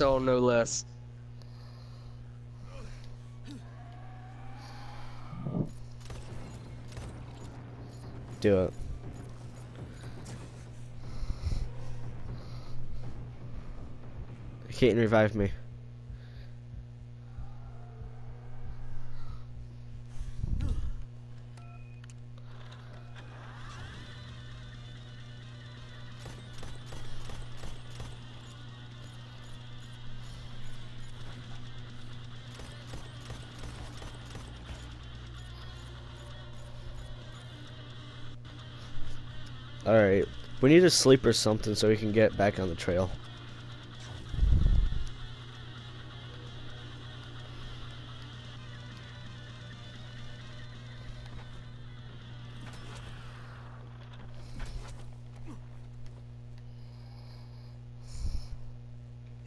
So no less. Do it. Keaton, revive me. Alright. We need to sleep or something so we can get back on the trail.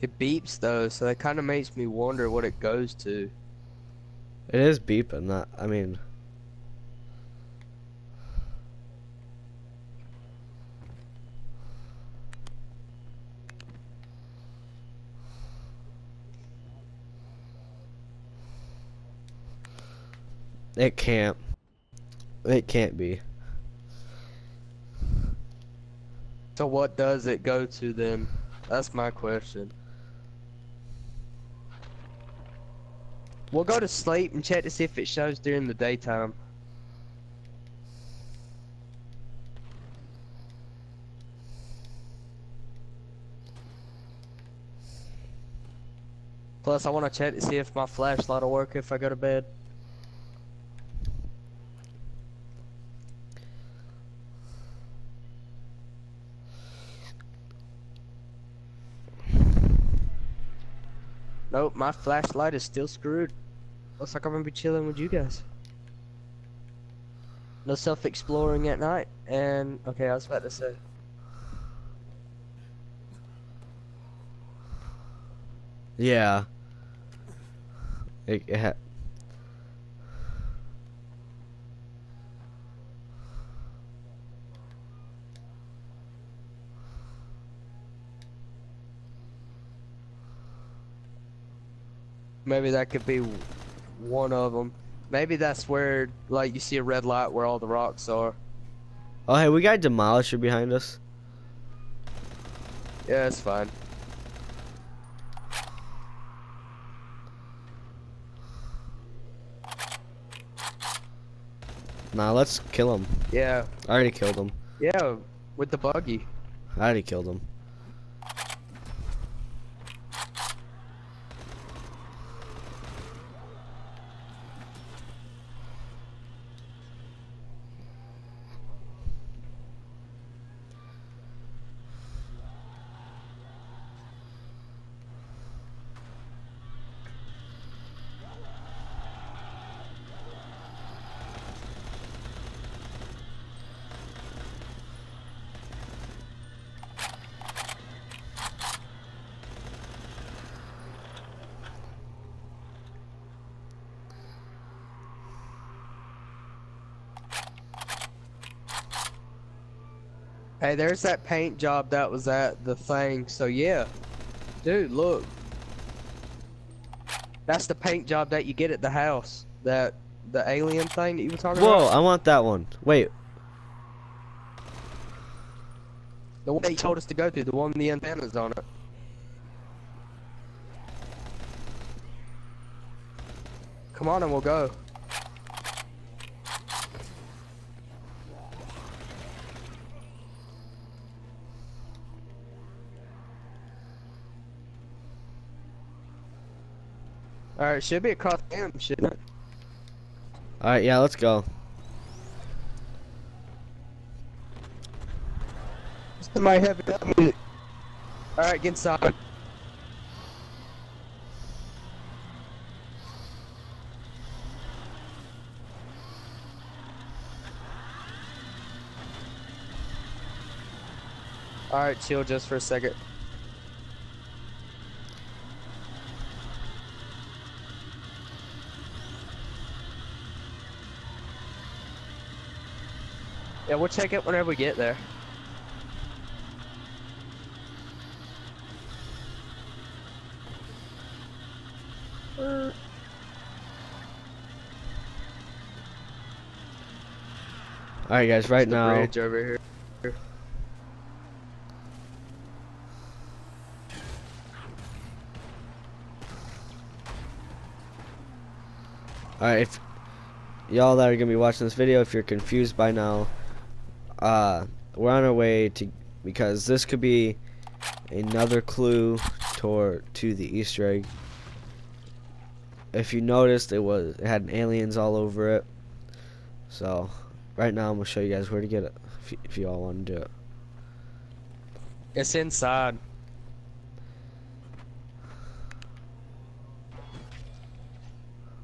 It beeps though, so that kind of makes me wonder what it goes to. It is beeping, not, I mean... It can't. It can't be. So what does it go to then? That's my question. We'll go to sleep and check to see if it shows during the daytime. Plus, I want to check to see if my flashlight will work if I go to bed. Nope, my flashlight is still screwed. Looks like I'm gonna be chilling with you guys. No self-exploring at night, and okay, I was about to say. Yeah. It, it Maybe that could be one of them. Maybe that's where, like, you see a red light where all the rocks are. Oh, hey, we got a demolisher behind us. Yeah, it's fine. Nah, let's kill him. Yeah, I already killed him. yeah, with the buggy. I already killed him. Hey, there's that paint job that was at the thing, so yeah. Dude, look. That's the paint job that you get at the house. That, the alien thing that you were talking Whoa, about. Whoa, I want that one. Wait, The one that you told us to go to, the one with the antennas on it. Come on and we'll go. Alright, should be across him, shouldn't it? alright, yeah, let's go. Somebody have it. Alright, get inside. Alright, chill just for a second. Yeah, we'll check it whenever we get there. Alright guys, right now bridge over here. Alright, if y'all that are gonna be watching this video, if you're confused by now, uh, we're on our way to because this could be another clue toward to the Easter egg. If you noticed, it was it had aliens all over it. So, right now I'm gonna show you guys where to get it if, if you all want to do it. It's inside.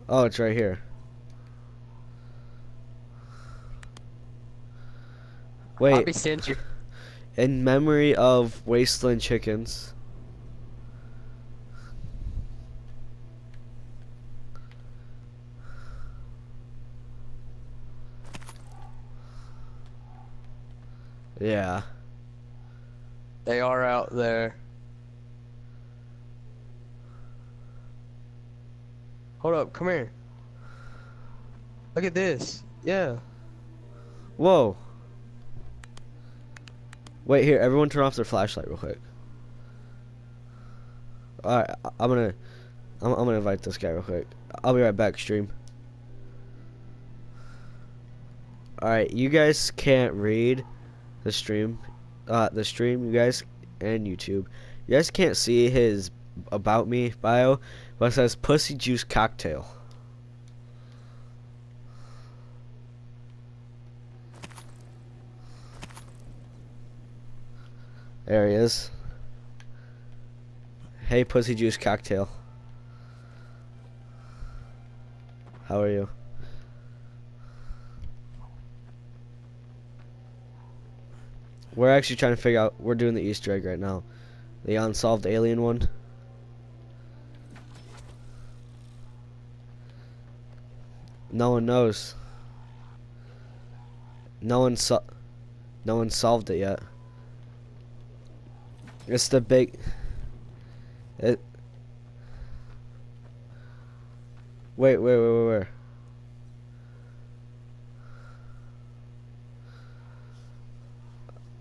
Oh, it's right here. Wait, you. in memory of Wasteland Chickens. Yeah. They are out there. Hold up, come here. Look at this. Yeah. Whoa. Wait here, everyone turn off their flashlight real quick. Alright, I'm gonna I'm, I'm gonna invite this guy real quick. I'll be right back, stream. Alright, you guys can't read the stream. Uh the stream, you guys and YouTube. You guys can't see his about me bio, but it says pussy juice cocktail. There he is. Hey, Pussy Juice Cocktail. How are you? We're actually trying to figure out. We're doing the Easter egg right now. The unsolved alien one. No one knows. No one so. No one solved it yet. It's the big. It. Wait, wait, wait, wait, wait.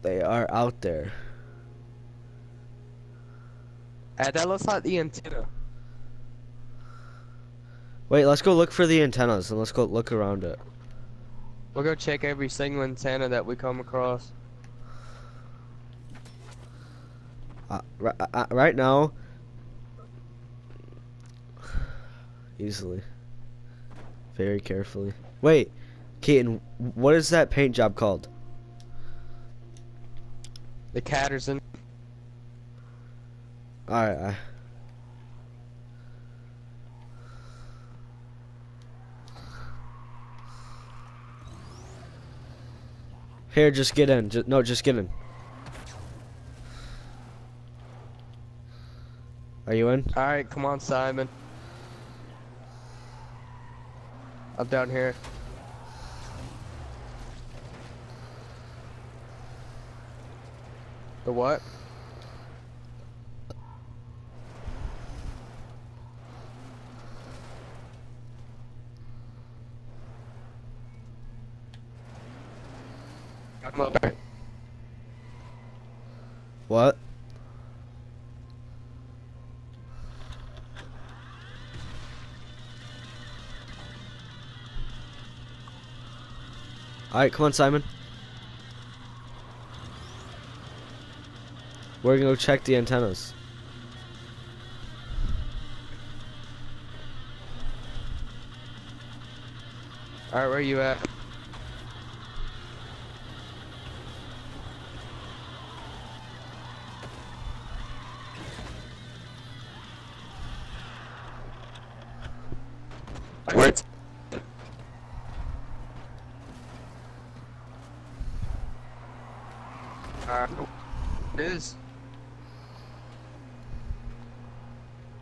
They are out there. Uh, that looks like the antenna. Wait, let's go look for the antennas and let's go look around it. We'll go check every single antenna that we come across. Uh, uh, right now, easily, very carefully. Wait, Keaton, what is that paint job called? The Catterson. All right. I... Here, just get in. Just, no, just get in. Are you in? Alright, come on, Simon. I'm down here. The what? I'm up there. What? Alright, come on, Simon. We're gonna go check the antennas. Alright, where are you at?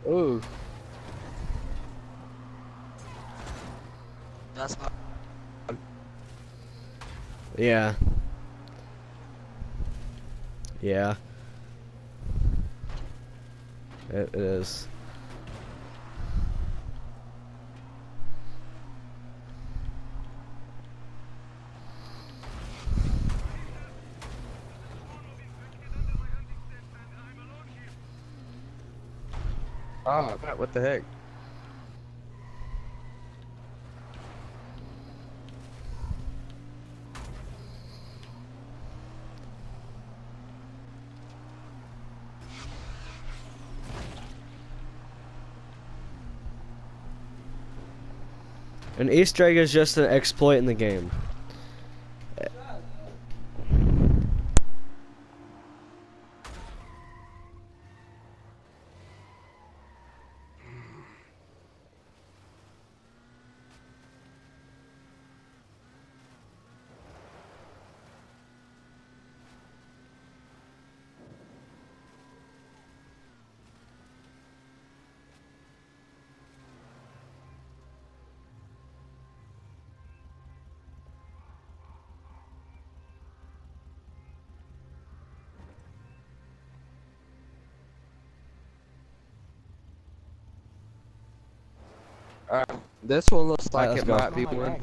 Ooh. That's not Yeah. Yeah. It, it is. Oh, what the heck? An Easter egg is just an exploit in the game. Alright, this one looks Alright, like let's it go. might be Oh, one. bag.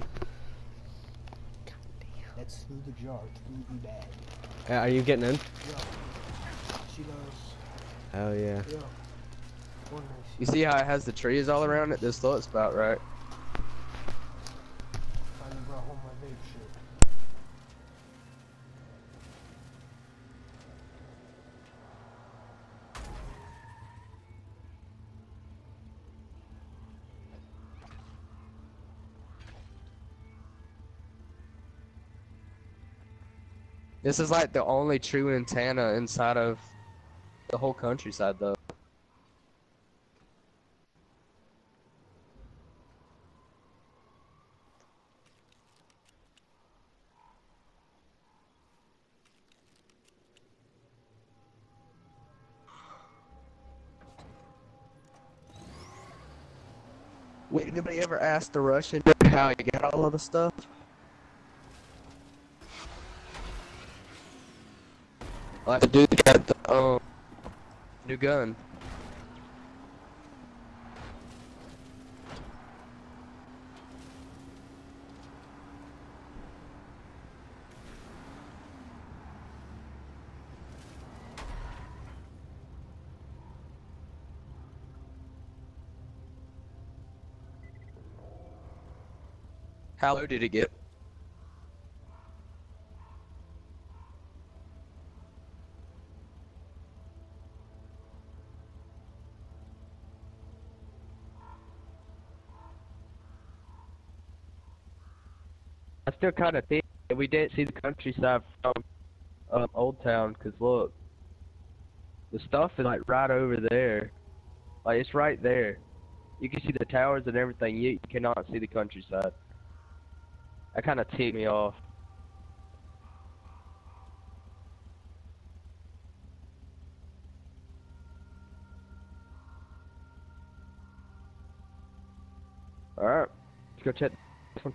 That's through the jar, through the bag. Uh, Are you getting in? Yeah. She does. Hell yeah. Yeah. You see how it has the trees all around it? This looks about right. This is like the only true antenna inside of the whole countryside, though. Wait, anybody ever asked the Russian how he got all of the stuff? Like the dude got the um new gun. How low did it get? I still kind of think that we didn't see the countryside from um, Old Town, cause look, the stuff is like right over there, like it's right there. You can see the towers and everything. You, you cannot see the countryside. That kind of ticked me off. All right, let's go check this one.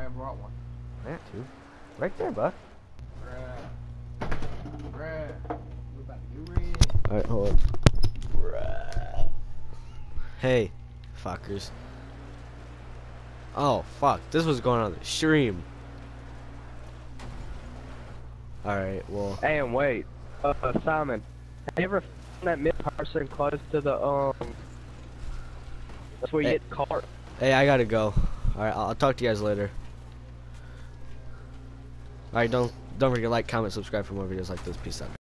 I brought one. That too. Right there, bud. Bruh. Bruh. We're about to get ready. Alright, hold on. Hey, fuckers. Oh, fuck. This was going on the stream. Alright, well. Hey, and wait, uh, Simon, have you ever found that mid person close to the um? That's where you Hey. get caught. Hey, I gotta go. Alright, I'll, I'll talk to you guys later. Alright, don't don't forget to like, comment, subscribe for more videos like this. Peace out.